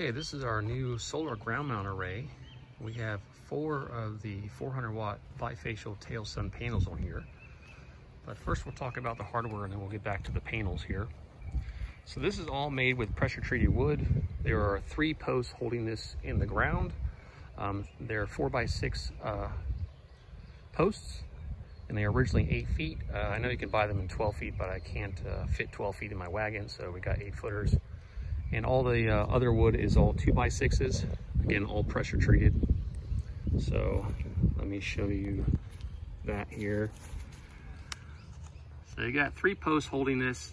Okay, this is our new solar ground mount array. We have four of the 400 watt bifacial Talesun panels on here. But first we'll talk about the hardware and then we'll get back to the panels here. So this is all made with pressure treated wood. There are three posts holding this in the ground. Um, they're four by six uh, posts and they are originally eight feet. Uh, I know you can buy them in 12 feet, but I can't uh, fit 12 feet in my wagon, so we got eight footers. And all the uh, other wood is all two by sixes. Again, all pressure treated. So let me show you that here. So you got three posts holding this.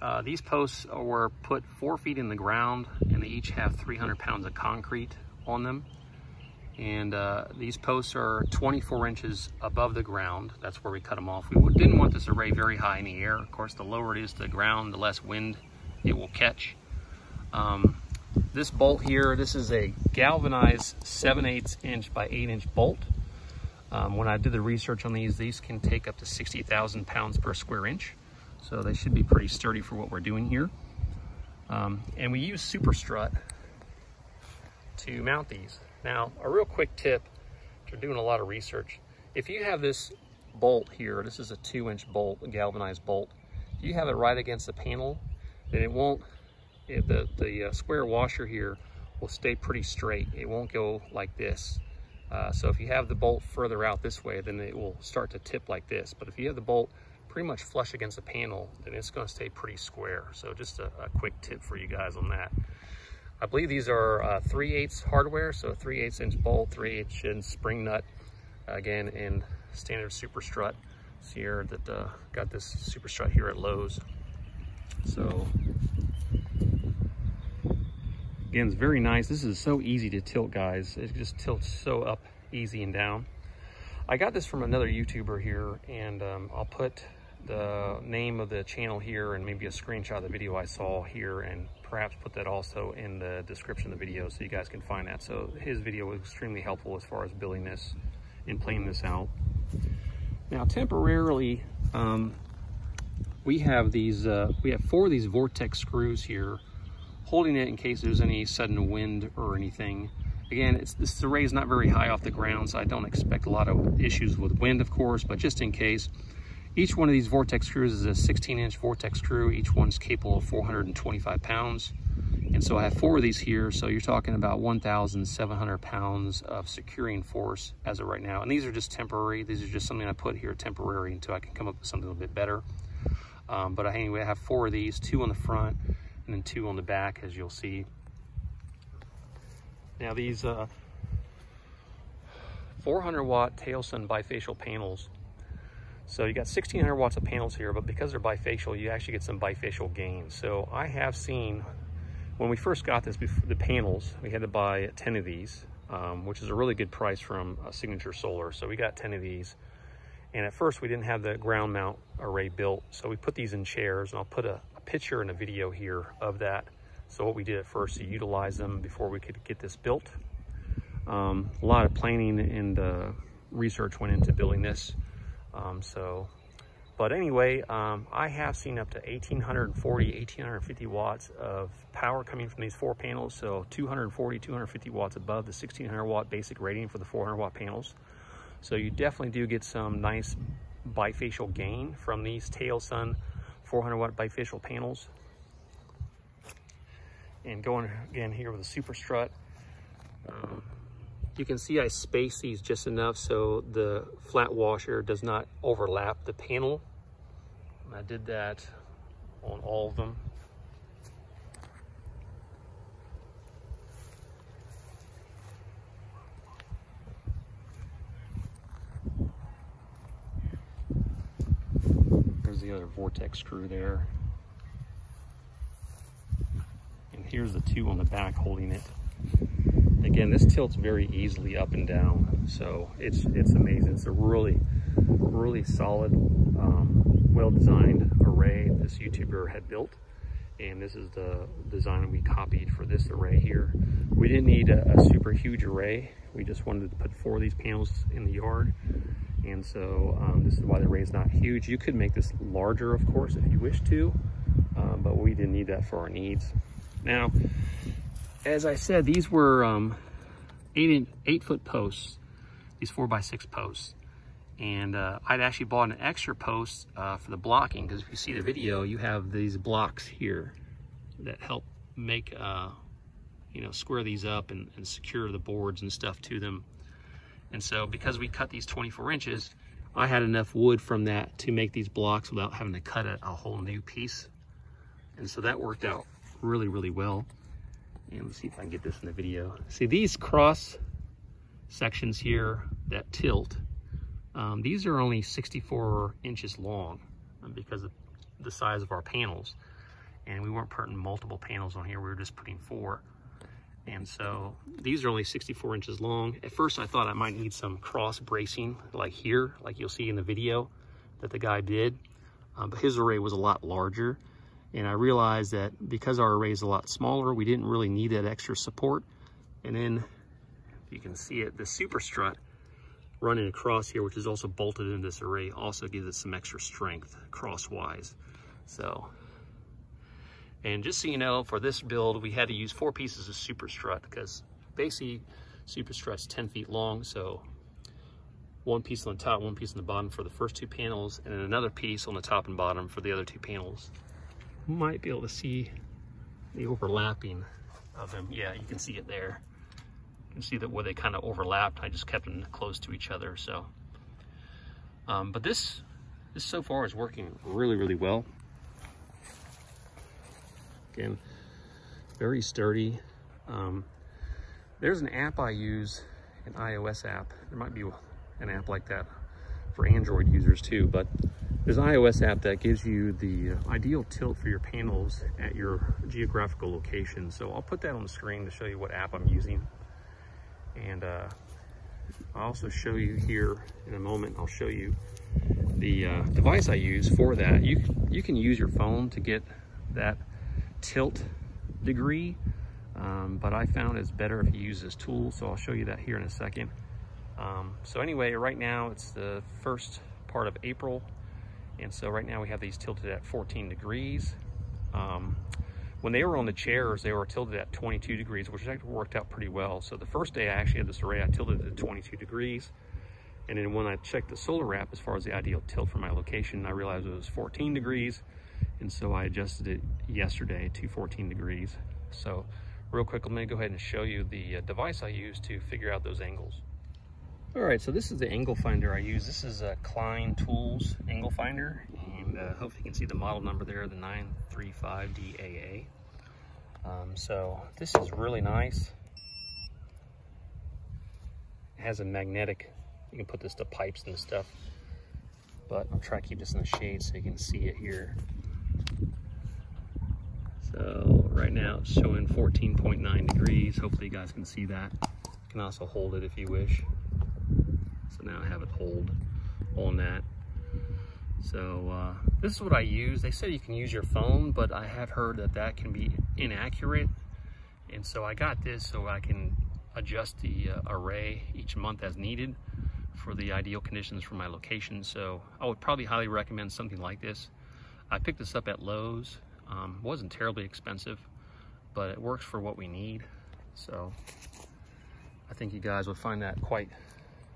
Uh, these posts were put four feet in the ground and they each have 300 pounds of concrete on them. And uh, these posts are 24 inches above the ground. That's where we cut them off. We didn't want this array very high in the air. Of course, the lower it is to the ground, the less wind it will catch. Um, this bolt here, this is a galvanized 7 8 inch by 8 inch bolt. Um, when I did the research on these, these can take up to 60,000 pounds per square inch. So they should be pretty sturdy for what we're doing here. Um, and we use super strut to mount these. Now, a real quick tip, if you're doing a lot of research, if you have this bolt here, this is a two inch bolt, a galvanized bolt, if you have it right against the panel, then it won't the, the uh, square washer here will stay pretty straight. It won't go like this. Uh, so if you have the bolt further out this way, then it will start to tip like this. But if you have the bolt pretty much flush against the panel, then it's gonna stay pretty square. So just a, a quick tip for you guys on that. I believe these are uh, 3 8 hardware, so 3 8 inch bolt, 3 8 inch spring nut, again in standard super strut. Here that uh, got this super strut here at Lowe's. So Again, it's very nice. This is so easy to tilt, guys. It just tilts so up easy and down. I got this from another YouTuber here, and um, I'll put the name of the channel here and maybe a screenshot of the video I saw here and perhaps put that also in the description of the video so you guys can find that. So his video was extremely helpful as far as building this and playing this out. Now temporarily, um, we have these, uh, we have four of these Vortex screws here holding it in case there's any sudden wind or anything. Again, it's, this array is not very high off the ground, so I don't expect a lot of issues with wind, of course, but just in case. Each one of these Vortex screws is a 16-inch Vortex screw. Each one's capable of 425 pounds. And so I have four of these here, so you're talking about 1,700 pounds of securing force as of right now. And these are just temporary. These are just something I put here temporary until I can come up with something a little bit better. Um, but anyway, I have four of these, two on the front, and then two on the back as you'll see. Now these uh, 400 watt Talesun bifacial panels. So you got 1600 watts of panels here, but because they're bifacial, you actually get some bifacial gain. So I have seen, when we first got this, the panels, we had to buy 10 of these, um, which is a really good price from Signature Solar. So we got 10 of these. And at first we didn't have the ground mount array built. So we put these in chairs and I'll put a, picture and a video here of that. So what we did at first to utilize them before we could get this built. Um, a lot of planning and uh, research went into building this. Um, so, but anyway, um, I have seen up to 1840, 1850 watts of power coming from these four panels. So 240, 250 watts above the 1600 watt basic rating for the 400 watt panels. So you definitely do get some nice bifacial gain from these Talesun 400 watt bifacial panels. And going again here with a super strut. Um, you can see I space these just enough so the flat washer does not overlap the panel. I did that on all of them. The other vortex screw there. And here's the two on the back holding it. Again, this tilts very easily up and down. So it's it's amazing. It's a really, really solid, um, well-designed array this YouTuber had built. And this is the design we copied for this array here. We didn't need a, a super huge array. We just wanted to put four of these panels in the yard and so um, this is why the is not huge. You could make this larger, of course, if you wish to, um, but we didn't need that for our needs. Now, as I said, these were um, eight, in, eight foot posts, these four by six posts. And uh, I'd actually bought an extra post uh, for the blocking because if you see the video, you have these blocks here that help make, uh, you know, square these up and, and secure the boards and stuff to them. And so because we cut these 24 inches, I had enough wood from that to make these blocks without having to cut a, a whole new piece. And so that worked out really, really well. And let's see if I can get this in the video. See these cross sections here that tilt, um, these are only 64 inches long um, because of the size of our panels. And we weren't putting multiple panels on here, we were just putting four. And so these are only 64 inches long. At first I thought I might need some cross bracing like here, like you'll see in the video that the guy did. Um, but his array was a lot larger. And I realized that because our array is a lot smaller, we didn't really need that extra support. And then you can see it, the super strut running across here, which is also bolted into this array, also gives it some extra strength crosswise. So, and just so you know, for this build, we had to use four pieces of super strut because basically super strut's 10 feet long. So one piece on the top, one piece on the bottom for the first two panels, and then another piece on the top and bottom for the other two panels might be able to see the overlapping of them. Yeah, you can see it there. You can see that where they kind of overlapped. I just kept them close to each other. So, um, but this, this so far is working really, really well. Again, very sturdy. Um, there's an app I use, an iOS app. There might be an app like that for Android users too, but there's an iOS app that gives you the ideal tilt for your panels at your geographical location. So I'll put that on the screen to show you what app I'm using. And uh, I'll also show you here in a moment, I'll show you the uh, device I use for that. You, you can use your phone to get that tilt degree, um, but I found it's better if you use this tool. So I'll show you that here in a second. Um, so anyway, right now it's the first part of April and so right now we have these tilted at 14 degrees. Um, when they were on the chairs, they were tilted at 22 degrees, which actually worked out pretty well. So the first day I actually had this array, I tilted it at 22 degrees. And then when I checked the solar app as far as the ideal tilt for my location, I realized it was 14 degrees. And so I adjusted it yesterday to 14 degrees. So real quick, let me go ahead and show you the uh, device I use to figure out those angles. All right, so this is the angle finder I use. This is a Klein Tools angle finder, and uh, hopefully you can see the model number there, the 935DAA. Um, so this is really nice. It has a magnetic, you can put this to pipes and stuff, but I'll try to keep this in the shade so you can see it here. So right now it's showing 14.9 degrees. Hopefully you guys can see that. You can also hold it if you wish. So now I have it hold on that. So uh, this is what I use. They say you can use your phone, but I have heard that that can be inaccurate. And so I got this so I can adjust the uh, array each month as needed for the ideal conditions for my location. So I would probably highly recommend something like this. I picked this up at Lowe's. Um, wasn't terribly expensive, but it works for what we need. So I think you guys would find that quite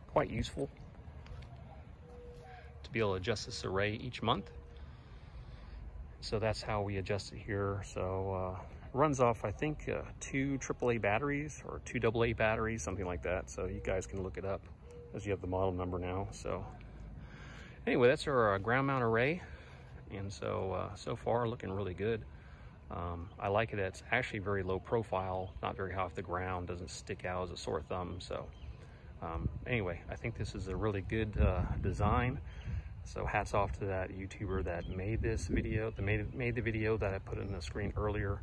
quite useful to be able to adjust this array each month. So that's how we adjust it here. So uh, runs off, I think, uh, two AAA batteries or two AA batteries, something like that. So you guys can look it up as you have the model number now. So anyway, that's our uh, ground mount array. And so, uh, so far looking really good. Um, I like it. It's actually very low profile, not very high off the ground, doesn't stick out as a sore thumb. So um, anyway, I think this is a really good uh, design. So hats off to that YouTuber that made this video, that made, made the video that I put in the screen earlier.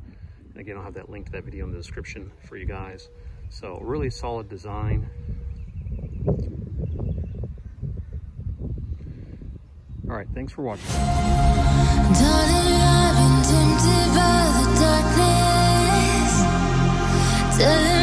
And again, I'll have that link to that video in the description for you guys. So really solid design. All right, thanks for watching. Darling,